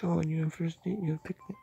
So when you first date, have picnic.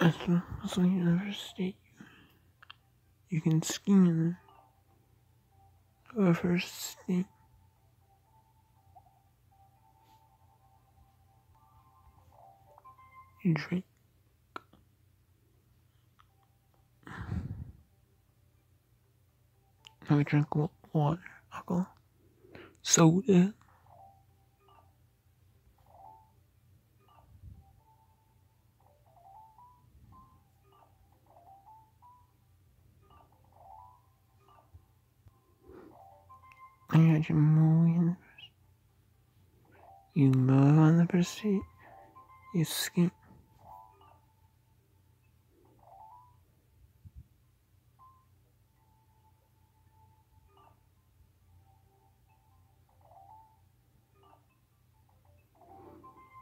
As as when you can ski in a first date. You drink. Now we drink wa- water, alcohol, soda. You move on the first date. You ski.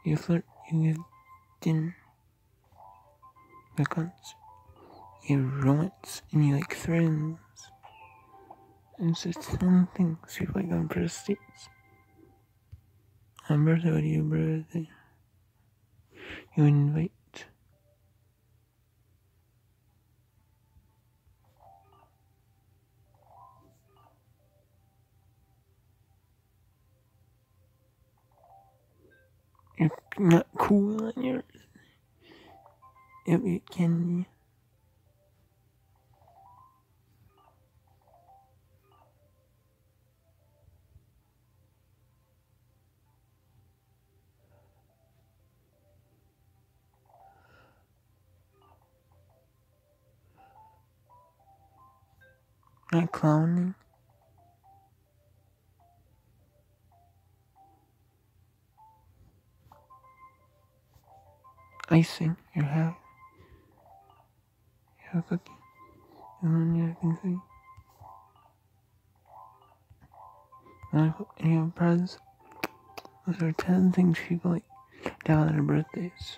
You flirt, you dinner, the concert, you romance, and you like friends. It's fun things on first dates. On birthday, do you birthday? You invite. If not cool on yours, if it can be. Not clowning. Icing your hair. You have a cookie. And then you can see. And you have presents. Those are 10 things people like down on their birthdays.